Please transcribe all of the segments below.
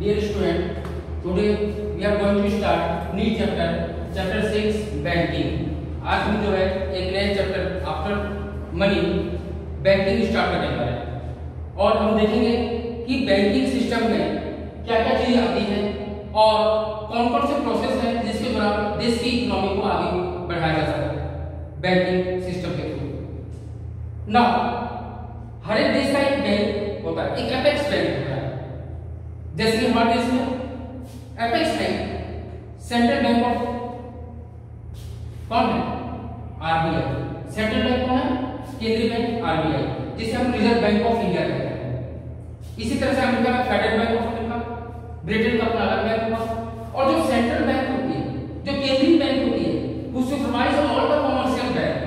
Dear student, today we are going to start new chapter, chapter 6 banking. आज हम जो है एक नए chapter after money banking start करने वाले हैं। और हम देखेंगे कि बैंकिंग सिस्टम में क्या क्या चीज़ें आती हैं और कौन कौन से प्रोसेस हैं जिसके द्वारा देश की इकोनॉमी को आगे बढ़ाया जा सकता है बैंकिंग सिस्टम के थ्रू ना हर एक देश का एक बैंक होता है एक एपेक्स बैंक होता है। जैसे हमारे देश में apex bank central bank of कौन है? आरबीआई सेंट्रल बैंक कौन है? केंद्रीय बैंक आरबीआई जिसे हम रिज़र्व बैंक ऑफ़ इंडिया कहते हैं। इसी तरह से अमेरिका में federal bank of America Britain का अपना अलग बैंक होगा और जो सेंट्रल बैंक होती है जो केंद्रीय बैंक होती है वो supervise all the commercial bank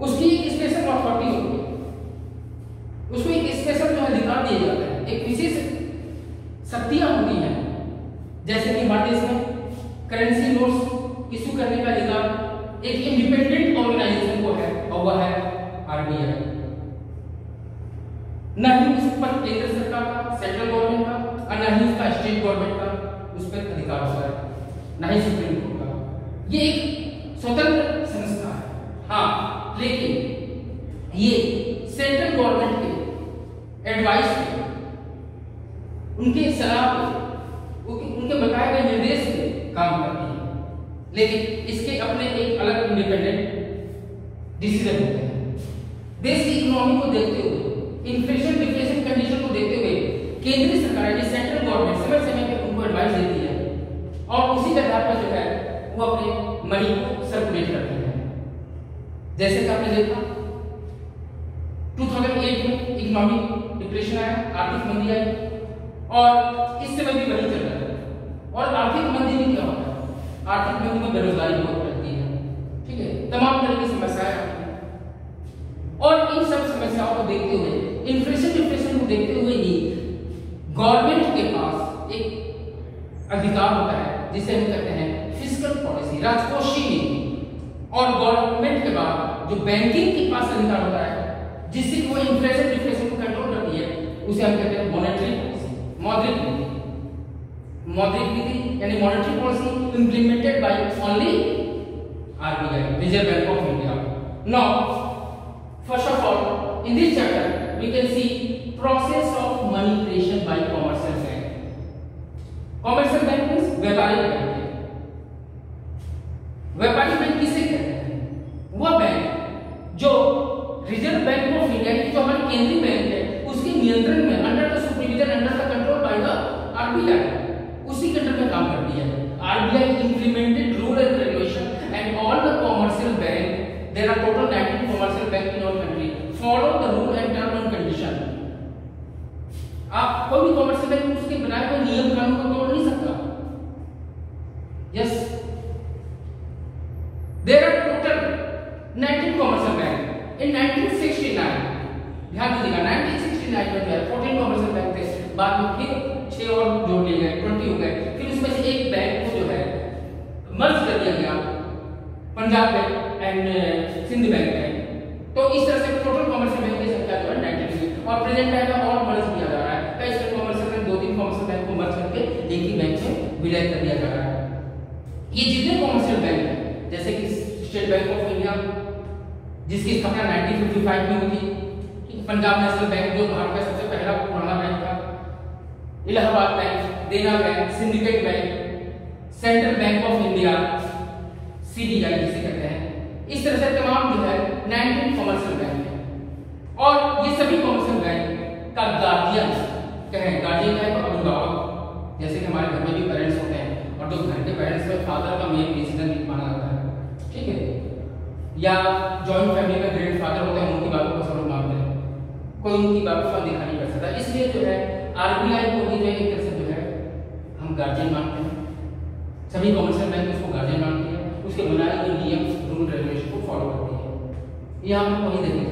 उसकी एक स्पेशल अथॉरिटी होती है उसको एक स्पेशल जो अधिकार दिया जाता है एक विशेष शक्तियाँ होती हैं जैसे कि हमारे देश में करेंसी नोट्स इशू करने का अधिकार एक इंडिपेंडेंट ऑर्गेनाइजेशन को है, और वह है आरबीआई न ही उस पर केंद्र सरकार का सेंट्रल गवर्नमेंट का, और न ही उसका स्टेट गवर्नमेंट का उस पर अधिकार होता है, न ही सुप्रीम कोर्ट का। ये एक स्वतंत्र संस्था है हाँ लेकिन ये सेंट्रल गवर्नमेंट के एडवाइस पे उनके सलाह पे उनके बताए गए निर्देश पे काम करती है लेकिन इसके अपने एक अलग इंडिपेंडेंट डिसीज़न होते हैं देश की इकोनॉमी को देखते हुए इन्फ्लेशन डिफ्लेशन कंडीशन को देखते हुए केंद्रीय सरकार यानी सेंट्रल गवर्नमेंट समय समय पे उनको एडवाइस देती है और उसी के आधार पर जो है वो अपने मनी को सर्कुलेट करती है जैसे कि आपने देखा 2008 में इकोनॉमिक डिप्रेशन आया, आर्थिक मंदी आई, और इस समय भी वही चल रहा है। और आर्थिक मंदी में क्या होता है? आर्थिक मंदी में बेरोजगारी बहुत बढ़ती है। ठीक है? तमाम तरह की समस्याएँ आती और इन सब समस्याओं को देखते हुए इन्फ्लेशन डिप्रेशन को देखते हुए ही गवर्नमेंट के पास एक अधिकार होता है, जिसे हम कहते हैं फ़िज़िकल पॉलिसी राजकोषीय। और गवर्नमेंट के बाद जो बैंकिंग के पास अधिकार होता है जिससे वो इन्फ्लेशन डिप्रेशन को कंट्रोल करती है उसे हम कहते हैं मॉनेटरी पॉलिसी मौद्रिक नीति मौद्रिक नीति यानी monetary policy implemented by only RBI reserve bank of India now First of all, in this chapter, we can see process of money creation by commercial bank. Commercial bank means व्यापारिक bank व्यापारिक bank किसे कहते हैं वह bank जो reserve bank of India की जो हमारी केंद्रीय बैंक है उसके नियंत्रण में under the supervision under the control by the RBI उसी के अंडर में काम करती है RBI implemented rule and regulation and all the commercial bank there are total 19 commercial bank in our country follow the rule and term and condition आप कोई भी commercial bank उसके बनाए हुए नियम कानून को तोड़ नहीं सकता yes there are total 19 commercial bank in 1969 ध्यान दीजिएगा 1969 में जो है 14 कॉमर्शियल बैंक थे बाद में फिर 6 और जोड़ लिए गए 20 हो गए फिर उसमें से एक बैंक को जो है मर्ज कर दिया गया Punjab bank and Sindh bank है तो इस तरह से टोटल कॉमर्शियल बैंक की संख्या जो है 92 और प्रेजेंट टाइम में और मर्ज किया जा रहा है। कई सारे कॉमर्शियल बैंक दो तीन कॉमर्शियल बैंक को मर्ज करके एक ही बैंक में विलय कर दिया जा रहा है। ये जितने कॉमर्शियल बैंक हैं, जैसे कि स्टेट बैंक ऑफ़ इंडिया जिसकी स्थापना 1955 में हुई थी पंजाब नेशनल बैंक जो भारत का सबसे पहला पुराना बैंक था, Allahabad bank Dena bank syndicate bank central bank of India CDI जिसे कहते हैं, इस तरह से तमाम जो है 19 कॉमर्शियल बैंक है। और ये सभी कॉमर्शियल बैंक का गार्जियन कहें गार्जियन का है अभिभावक जैसे कि हमारे घर में भी पेरेंट्स होते हैं, और जो घर के पेरेंट्स में फादर का मेन डिसीज़न माना जाता है। ठीक है? या जॉइंट फैमिली में ग्रैंड फादर होते हैं, उनकी बातों को सब लोग मानते हैं। कोई उनकी बातों का देखा नहीं कर सकता। इसलिए जो है आरबीआई को भी जो एक तरह से जो है, हम गार्जियन मानते हैं। सभी कॉमर्शियल बैंक उसको गार्जियन मानते हैं। उसके बनाए हुए नियम रूल रेगुलेशन को फॉलो करते हैं। ये हम वही देखने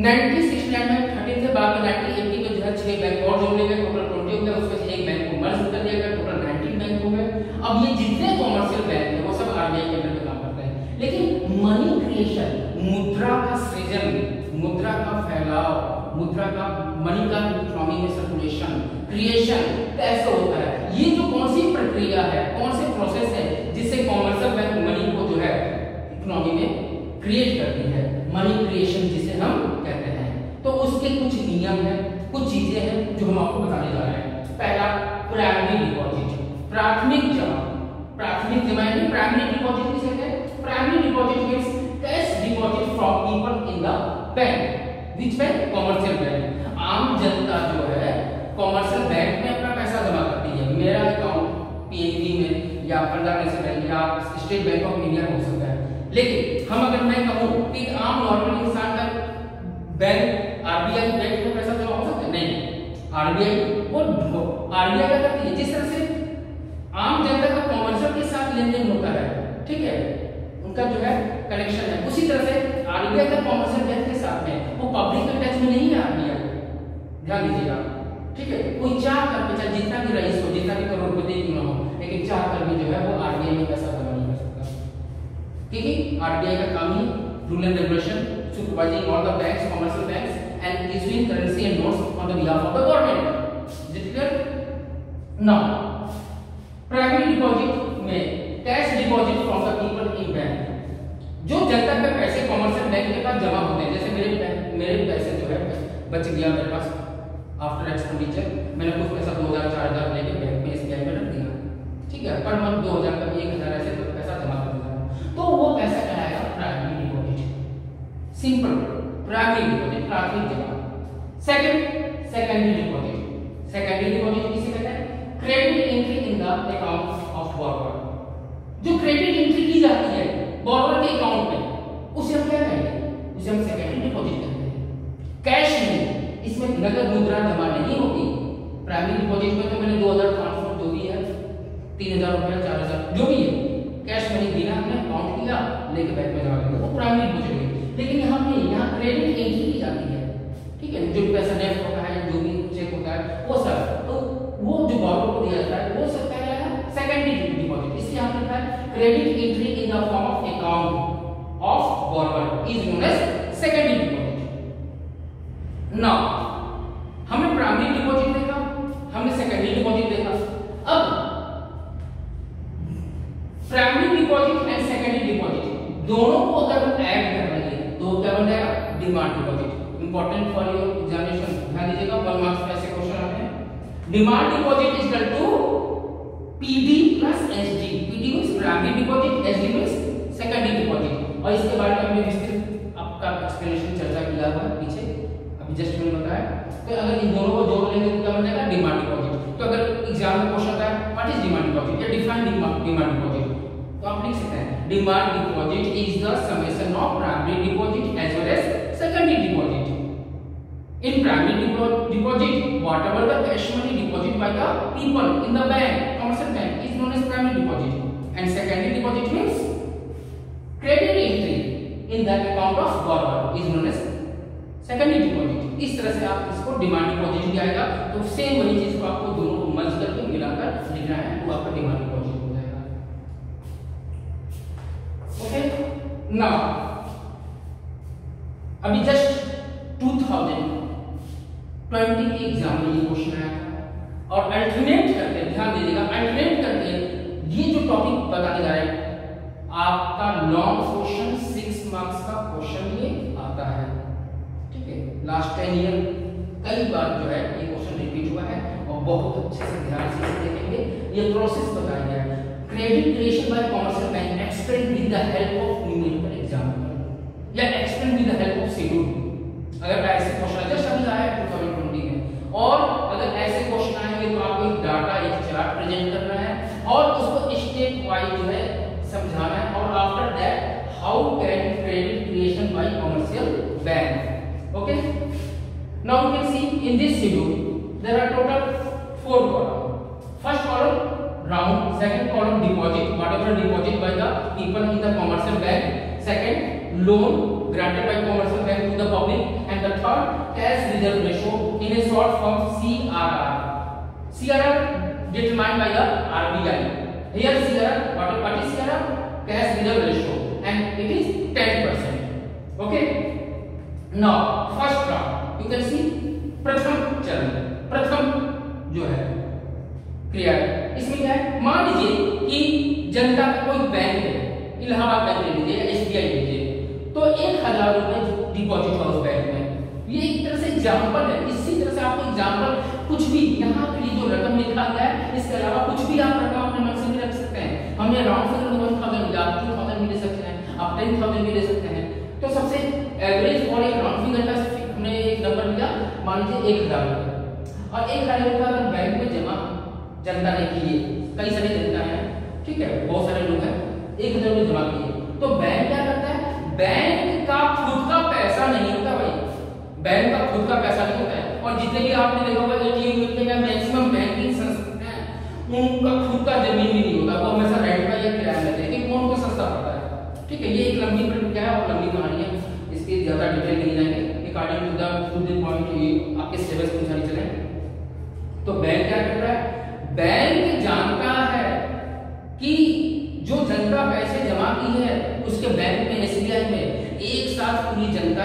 जा रहे 1969 में 13 से बाद में 1980 में जो छह बैंक और जोड़ लिए गए टोटल 20 गए उसमें से एक बैंक को मर्ज कर दिया गया टोटल 19 बैंक गए। अब ये जितने कॉमर्शियल बैंक वो सब आरबीआई के अंडर में काम करते लेकिन मनी क्रिएशन मुद्रा का सृजन, मुद्रा का फैलाव, मुद्रा का मनी का में सर्कुलेशन क्रिएशन कैसे होता है ये जो कौन सी प्रक्रिया है, कौन से प्रोसेस है, जिससे कॉमर्शियल बैंक मनी को जो है इकोनॉमी में क्रिएट करती है? मनी क्रिएशन जिसे हम कहते हैं। तो उसके कुछ नियम है, कुछ चीज़ें हैं जो हम आपको बताने जा रहे हैं। पहला प्राइमरी डिपॉजिट प्राथमिक जमा। प्राथमिक जमा यानी प्राइमरी डिपॉजिट किसे कहते हैं? Primary deposit means cash deposit from people in the bank which bank commercial bank आम जनता जो है कॉमर्शियल बैंक में अपना पैसा जमा करती है। मेरा अकाउंट पीएनबी में या पंजाब नेशनल बैंक या स्टेट बैंक ऑफ़ इंडिया में हो सकता है। लेकिन हम अगर मैं कहूँ कि आम नॉर्मल इंसान का बैंक आरबीआई बैंक में पैसा जमा हो सकता है? नहीं। आरबीआई वो आरबीआई क्या करती है? जिस तरह से आम जनता का कॉमर्शियल के साथ लेन देन होता है, ठीक है? उनका जो है कनेक्शन है। उसी तरह से आरबीआई का कॉमर्शियल बैंक के साथ में, वो पब्लिक के टच में नहीं है आरबीआई ध्यान दीजिएगा, ठीक है? कोई चाह कर चाहे जितना भी रईस हो, जितना भी करोड़पति क्यों ना हो, लेकिन चाह कर भी जो है वो आरबीआई में पैसा सकता क्योंकि आरबीआई का काम ही rule and regulation the banks, commercial banks, and issuing currency and notes on the behalf of the government. Is it clear? Now primary deposit में cash deposit from the people in bank जो जनता के पैसे commercial bank के पास जमा होते हैं, जैसे मेरे मेरे पैसे जो है, बच गया मेरे पास आफ्टर एक्सपेंडिचर मैंने कुछ पैसा दो हज़ार, चार हज़ार लेके बैंक में एसबीआई में रख दिया। ठीक है पर मंथ दो हज़ार का एक हज़ार ऐसे तो पैसा जमा कर तो वो पैसा कहलाएगा primary deposit simple primary deposit प्राथमिक जमा। Second secondary deposit secondary deposit किसे कहते हैं? Credit entry in the account of borrower जो क्रेडिट एंट्री की जाती है बॉरोवर के अकाउंट में, उसे हम क्या कहेंगे? उसे हम सेकेंडरी डिपॉजिट कहते हैं। कैश में इसमें नगद मुद्रा जमा नहीं होती प्राइमरी डिपॉजिट में तो मैंने दो हज़ार पाँच सौ जो भी है, तीन हज़ार रुपया, चार हज़ार, जो भी है कैश मनी बिना हमने अकाउंट किया, लेके बैंक में जमा कर वो प्राइमरी है लेकिन यहाँ पे, यहाँ क्रेडिट एंट्री की जाती है। ठीक है, जो पैसा नेफ्ट होता है, जो भी चेक होता है, वो सब। तो वो जो बोरो को दिया जाता है। वो सब क्या है? सेकेंडरी डिपॉजिट इसलिए यहाँ लिखा है credit entry in the form of account of borrower is known as secondary deposit now हमने प्राइमरी डिपॉजिट देखा हमने सेकेंडरी डिपॉजिट देखा अब primary deposit and secondary deposit दोनों को अगर हम ऐड कर रहे हैं तो क्या बन demand deposit important for your examination ध्यान दीजिएगा वन मार्क्स पे ऐसे क्वेश्चन आते हैं। Demand deposit is equal to PD plus SD PD means primary deposit SD means secondary deposit और इसके बारे में हमने विस्तृत आपका एक्सप्लेनेशन चर्चा किया हुआ पीछे। अभी जस्ट मैंने बताया। तो अगर इन दोनों को जोड़ लेंगे तो क्या बन जाएगा? डिमांड डिपॉजिट तो अगर एग्ज़ाम में क्वेश्चन आता है व्हाट इज़ डिमांड डिपॉजिट या डिफाइन डिमांड डिपॉजिट तो आप लिख सकते हैं demand deposit is the summation of primary deposit as well as secondary deposit In primary deposit, whatever the cash money deposited by the people in the bank, commercial bank, is known as primary deposit. And secondary deposit means credit entry in the account of borrower is known as secondary deposit. इस तरह से आप इसको demand deposit भी आएगा तो same वही चीज़ को आपको दोनों को मर्ज करके मिलाकर लिखना है वो आपका डिमांड डिपॉजिट हो जाएगा ओके नाउ अभी जस्ट 2000 ट्वेंटी के एग्ज़ाम में ये क्वेश्चन आया था। और अल्टरनेट करके, ध्यान दीजिएगा अल्टरनेट करके ये जो टॉपिक बताने जा रहे हैं, आपका लॉन्ग क्वेश्चन सिक्स मार्क्स का क्वेश्चन ये आता है। ठीक है? लास्ट टेन ईयर कई बार जो है ये क्वेश्चन रिपीट हुआ है और बहुत अच्छे से ध्यान से देखेंगे। ये प्रोसेस बताया गया है। Credit creation by commercial bank explain with the help of numerical example the schedule अगर ऐसे क्वेश्चन जस्ट अभी आया है 2020 में और अगर ऐसे क्वेश्चन आएँगे तो आपको एक डाटा एक चार्ट प्रेजेंट करना है और उसको स्टेप वाइज जो है समझाना है और after that how can credit creation by commercial bank okay now you can see in this schedule there are total four column first column round second column deposit whatever deposit by the people in the commercial bank second loan granted by commercial bank to the public and the third cash reserve ratio in a short form CRR. CRR determined by the RBI. Here CRR, what, what is CRR? Cash reserve ratio and it is 10%. Okay. Now एक हज़ार रुपये और एक हज़ार रुपये अगर bank में जमा जनता ने किए, कई सारी जनता है, ठीक है, बहुत सारे लोग हैं, एक हज़ार रुपये जमा किए। तो बैंक क्या करता है? बैंक का खुद का पैसा नहीं होता भाई। बैंक का खुद का पैसा नहीं होता है। और जितने भी आपने देखा होगा एटीएम में मैक्सिमम बैंकिंग संस्थाएँ उनका खुद का ज़मीन भी नहीं होता। वो हमेशा रेंट पर या किराया हैं कि कौन को सस्ता पड़ता है। ठीक है, ये एक लंबी प्रक्रिया है और लंबी कहानी है। इसकी ज़्यादा डिटेल नहीं जाएँगे। According to the to the point ये आपके सिलेबस में सारी चले। तो बैंक क्या कर रहा है? बैंक जानता है कि जो जनता पैसे जमा की है, उसके बैंक में, एसबीआई में, एक साथ पूरी जनता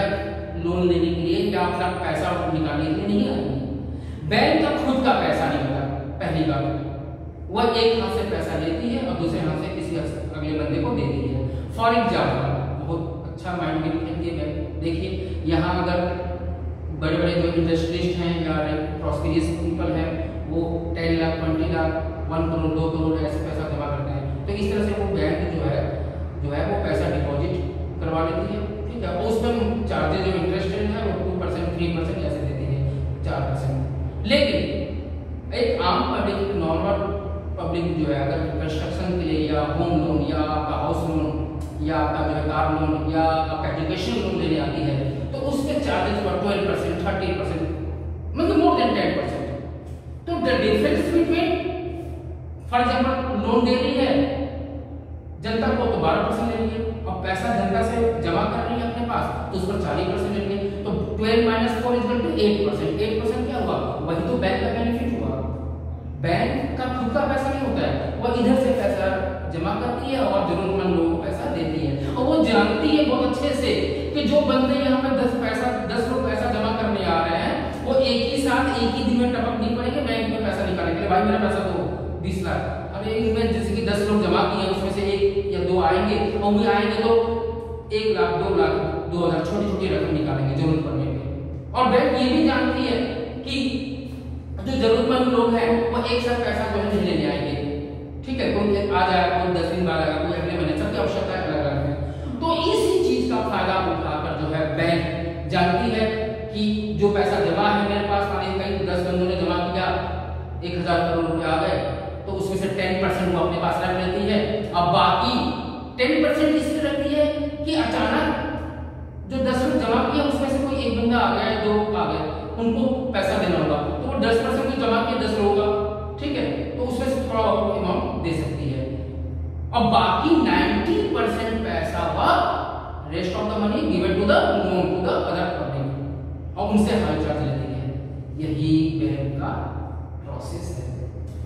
लोन लेने के लिए या अपना पैसा निकालने के लिए नहीं आएगी? बैंक का खुद का पैसा नहीं होता, पहली बात। वह एक हाथ से पैसा लेती है और दूसरे हाथ से किसी अगले बंदे को देती है। फॉर एग्ज़ाम्पल, बहुत अच्छा माइंड में लिखेंगे देखिए, यहाँ अगर बड़े बड़े जो इंडस्ट्रिस्ट हैं या प्रॉस्पेरियस पीपल हैं, वो ten lakh twenty lakh one crore दो करोड़ ऐसे पैसा जमा करते हैं। तो इस तरह से वो बैंक जो है जो है वो पैसा डिपॉजिट करवा लेती है। ठीक है उसमें चार्जेज जो इंटरेस्ट रेट है, वो टू परसेंट थ्री परसेंट ऐसे देती है, चार परसेंट लेकिन एक आम पब्लिक नॉर्मल पब्लिक जो है, अगर कंस्ट्रक्शन के लिए या होम लोन या आपका हाउस लोन या आपका जो है कार लोन या आपका एजुकेशन लोन लेने आती है तो उसके चार्जेस पर ट्वेल्व परसेंट थर्टी परसेंट मतलब मोर देन टेन परसेंट तो the difference between for example loan दे रही है, जनता को तो बारह परसेंट ले रही है और पैसा जनता से जमा कर रही है अपने पास तो उस पर चालीस परसेंट ले तो twelve minus four is to eight percent eight percent क्या हुआ? वही तो बैंक का बेनिफिट हुआ। बैंक का खुद का पैसा नहीं होता है। वो इधर से पैसा जमा करती है और जरूरतमंद लोगों को पैसा देती है। और वो जानती है बहुत अच्छे से कि जो बंदे यहाँ पे दस पैसा, दस लोग पैसा जमा करने आ रहे हैं, वो एक ही साथ एक ही दिन में टपक नहीं पड़ेंगे बैंक में पैसा निकालने के लिए, भाई मेरा पैसा दो बीस लाख। अब इनमें जैसे कि दस लोग जमा किए उसमें से एक या दो आएँगे, और भी आएँगे तो एक लाख, दो लाख, दो हज़ार छोटी छोटी रकम निकालेंगे ज़रूरत पड़ने और बैंक ये भी जानती है कि जो जरूरतमंद लोग हैं, वो एक साथ पैसा जो है नहीं लेने आएँगे। ठीक है, कोई आ जाएगा कोई दस दिन बाद आएगा, कोई अगले महीने, सबकी आवश्यकता अलग अलग है। तो इसी चीज़ का फ़ायदा उठाकर जो है बैंक जानती है कि जो पैसा जमा है मेरे पास, माने कहीं दस बंदों ने जमा किया, एक हज़ार करोड़ रुपए आ गए तो उसमें से टेन परसेंट वो अपने पास रख लेती है। अब बाकी टेन परसेंट इसलिए रखती है कि अचानक जो दस जमा किया उसमें से कोई एक बंदा आ गया दो आ गए, उनको पैसा देना होगा। तो दस परसेंट जो जमा किया दस लोगों ठीक है? तो उसमें से थोड़ा अमाउंट दे सकती है। अब बाकी नाइन्टी परसेंट पैसा हुआ rest of the money given to the to the other public और उनसे हाई चार्ज लेती है यही बैंक का प्रोसेस है।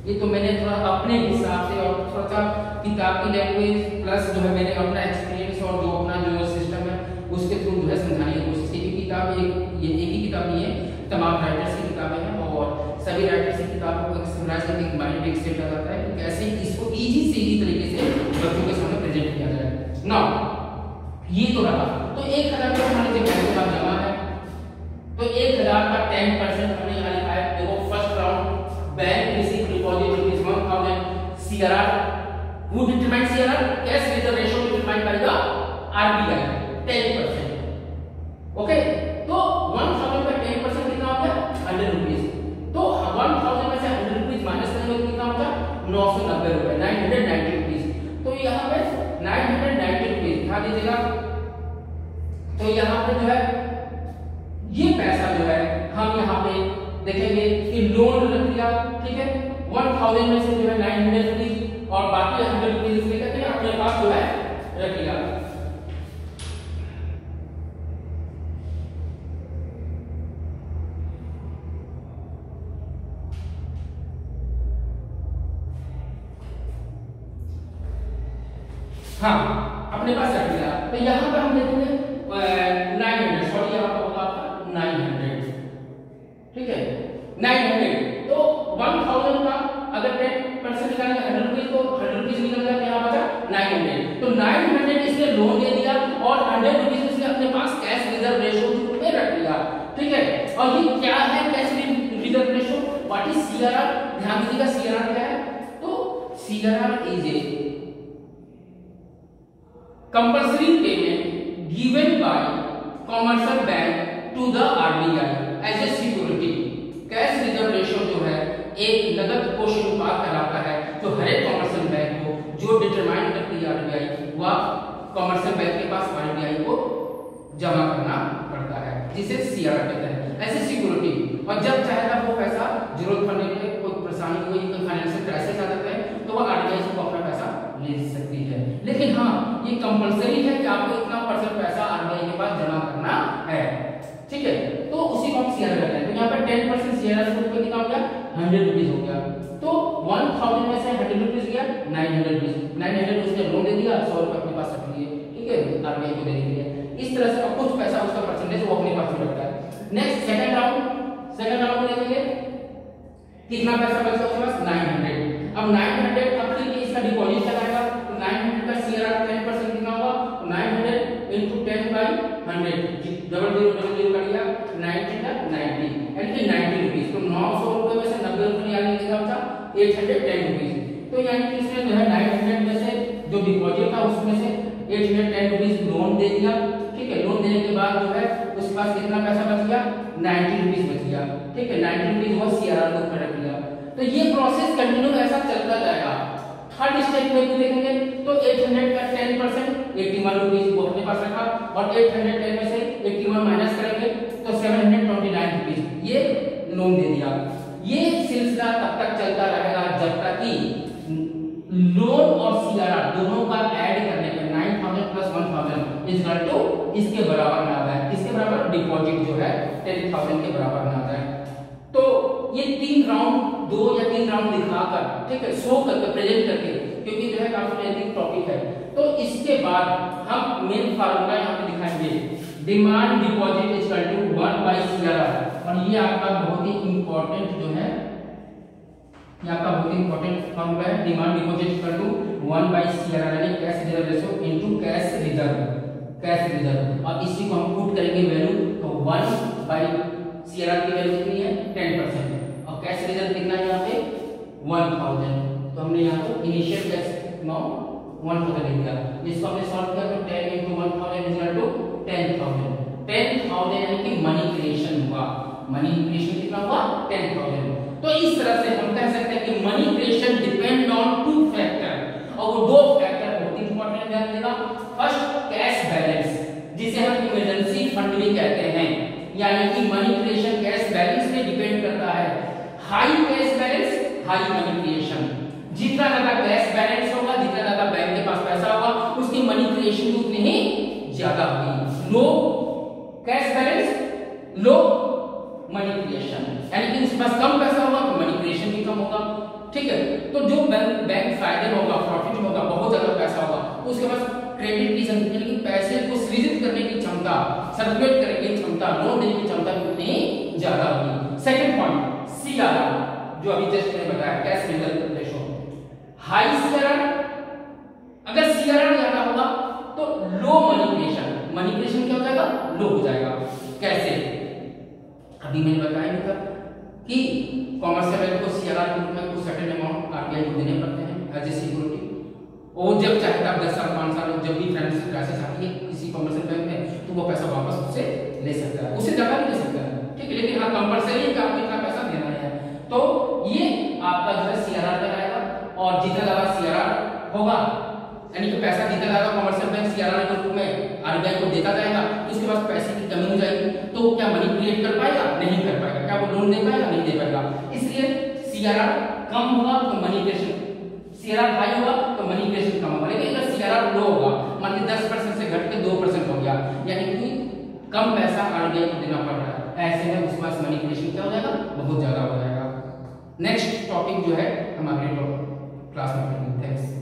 ये तो मैंने थोड़ा अपने हिसाब से और थोड़ा सा किताब की लैंग्वेज प्लस जो है मैंने अपना एक्सपीरियंस एक स्टेप जाता है कि कैसे इसको इजी से इजी तरीके से बच्चों के सामने प्रेजेंट किया जाए नाउ ये तो रहा। तो एक हज़ार का हमारे जो बैंक का जमा है। तो एक हज़ार का टेन परसेंट हमने यहाँ लिखा है। देखो first round bank receive deposit is 1000 CRR वो डिटरमाइन reserve ratio थाउज़ेंड में से जो है नाइन हंड्रेड रुपीज़ और बाकी हंड्रेड रुपीज़ कहते हैं अपने पास जो है रख लिया हाँ अपने पास रख लिया तो यहाँ पर हम देखेंगे नाइन हंड्रेड सॉरी यहाँ पर होगा आपका नाइन हंड्रेड ठीक है नाइन हंड्रेड तो वन थाउज़ेंड का अगर टेन परसेंट निकालेंगे हंड्रेड रुपीज़ तो हंड्रेड रुपीज़ निकल जाए यहाँ बचा नाइन हंड्रेड तो नाइन हंड्रेड इसने लोन दे दिया और हंड्रेड रुपीज़ इसने अपने पास कैश रिज़र्व रेशो में रख लिया ठीक है और ये क्या है cash reserve ratio what is CRR ध्यान दीजिएगा सीआरआर क्या है तो CRR is a compulsory payment given by commercial bank to the RBI as a security cash reserve ratio जो है एक नगद कोष अनुपात कहलाता है, जो हर एक कॉमर्शियल बैंक को, जो डिटरमाइन करती है आरबीआई वह कॉमर्शियल बैंक के पास आरबीआई को जमा करना पड़ता है, जिसे सीआर कहते हैं। ऐसे सिक्योरिटी और जब चाहेगा वो पैसा ज़रूरत पड़ने पे कोई परेशानी हुई, कोई फाइनेंशियल क्राइसिस आ जाता है तो वह आरबीआई से अपना पैसा ले सकती है। लेकिन हाँ ये कंपलसरी है कि आपको इतना परसेंट पैसा आरबीआई के पास जमा करना है। ठीक है तो उसी को हम सीआर करते हैं तो यहाँ पे टेन परसेंट सीआर कितना हो गया हंड्रेड रुपीज़ हो गया। तो वन थाउज़ेंड में से हंड्रेड रुपीज़ गया nine hundred rupees nine hundred उसने लोन दे दिया, सौ रुपए अपने पास रख लिए। ठीक है? आरबीआई को दे दिया इस तरह से कुछ पैसा उसका परसेंटेज वो अपने पास रखता है। Next second round second round में देखेंगे कितना पैसा बचा उसके पास? नाइन हंड्रेड अब नाइन हंड्रेड अब फिर इसका डिपॉजिट लगाएगा तो नाइन हंड्रेड का सीआर टेन परसेंट कितना होगा? Nine hundred into ten by hundred double zero double zero कर दिया नाइनटी का नाइनटी यानी कि नाइनटी रुपीज़ तो नौ सौ रुपए में से नब्बे रुपए निकालने के बचा एट हंड्रेड टेन रुपीज़ तो यानी कि इसने जो है नाइन हंड्रेड में से जो डिपॉजिट था, उसमें से eight hundred ten rupees loan दे दिया। ठीक है लोन देने के बाद जो है, उसके पास कितना पैसा बच गया? नाइनटी रुपीज़ बच गया। ठीक है, नाइनटी रुपीज़ वो सीआरआर बुक में रख लिया तो ये प्रोसेस कंटिन्यू ऐसा चलता जाएगा। थर्ड स्टेप में भी देखेंगे तो 800 का 10 परसेंट एट्टी वन रुपीज़ वो अपने पास रखा और 810 में से 81 माइनस करेंगे तो 729 रुपीज़ ये लोन दे दिया। ये सिलसिला तब तक चलता रहेगा जब तक कि लोन और सीआरआर दोनों का ऐड करने पे 9000 प्लस 1000 इज़ इक्वल टू इसके बराबर ना आ जाए। इसके बराबर डिपॉजिट जो है 10000 के बराबर ना आ जाए। तो ये तीन राउंड, दो या तीन राउंड दिखाकर, ठीक है शो करके प्रेजेंट करके, क्योंकि जो है काफ़ी टॉपिक है। तो इसके बाद हम मेन फार्मूला यहाँ पे दिखाएँगे। Demand deposit is to 1 by CRR और ये आपका बहुत ही इंपॉर्टेंट जो है, ये आपका बहुत ही इंपॉर्टेंट फार्मूला है। Demand deposit equal to 1 by CRR यानी cash reserve ratio into cash reserve cash reserve और इसी को हम पुट करेंगे वैल्यू तो 1 बाय सीआरआर की वैल्यू कितनी है? 10% कैश रिज़ल्ट कितना है यहाँ पे? 1000 तो हमने यहाँ पे इनिशियल कैश अमाउंट 1000 लिख दिया। इसको हमने सॉल्व किया तो 10 into 1000 is equal to 10000 10000 यानी कि मनी क्रिएशन हुआ। मनी क्रिएशन कितना हुआ? 10000 तो इस तरह से हम कह सकते हैं कि money creation depend on two factor और वो दो फैक्टर बहुत इंपॉर्टेंट ध्यान देना। फ़र्स्ट कैश बैलेंस जिसे हम इमरजेंसी फंड भी कहते हैं। यानी कि मनी क्रिएशन कैश बैलेंस पे डिपेंड करता है। High cash balance high money creation जितना ज़्यादा कैश बैलेंस होगा, जितना ज़्यादा बैंक के पास पैसा होगा, उसकी मनी क्रिएशन उतनी ही ज़्यादा होगी। Low cash balance low money creation यानी कि उसके पास कम पैसा होगा तो मनी क्रिएशन भी कम होगा। ठीक है? तो जो बैंक बैंक फ़ायदे होगा प्रॉफिट होगा, बहुत ज़्यादा पैसा होगा, उसके पास क्रेडिट की यानी कि पैसे को सृजित करने की क्षमता सर्कुलेट करने की क्षमता लोन देने की क्षमता उतनी ज़्यादा होगी। सेकंड पॉइंट सीआरआर जो अभी जस्ट मैंने बताया cash result ratio high CRR अगर सीआरआर ज़्यादा होगा तो low money creation money creation क्या हो जाएगा? लो हो जाएगा। कैसे? अभी मैंने बताया नहीं कि कॉमर्शियल बैंक को सीआरआर के रूप में कुछ सर्टेन अमाउंट आरबीआई को देने पड़ते हैं एज ए सिक्योरिटी वो जब चाहे तब दस साल, पाँच साल, जब भी फाइनेंशियल क्राइसिस आती है किसी कॉमर्शियल बैंक में तो वो पैसा वापस उससे ले सकता है। उससे ज़्यादा नहीं ले सकता ठीक है, लेकिन हाँ कंपलसरी है कि आपको इतना पैसा देना है तो ये आपका जो है सीआरआर लगाएगा और जितना ज़्यादा सीआरआर होगा यानी कि पैसा जितना ज़्यादा कमर्शियल बैंक सीआरआर के रूप में आरबीआई को देता जाएगा तो उसके पास पैसे की कमी हो जाएगी मनी क्रिएट कर पाएगा? नहीं कर पाएगा। क्या वो लोन दे पाएगा? नहीं दे पाएगा। इसलिए सीआरआर कम होगा तो मनी क्रिएशन सीआरआर हाई होगा तो मनी क्रिएशन कम होगा। लेकिन अगर सीआरआर लो होगा, मान लीजिए दस परसेंट से घट के दो परसेंट हो गया, यानी कि कम पैसा आरबीआई को देना पड़ रहा है। ऐसे में उसके पास मनी क्या हो जाएगा? बहुत ज़्यादा हो जाएगा। नेक्स्ट टॉपिक जो है, हम अगले क्लास में पढ़ेंगे थैंक्स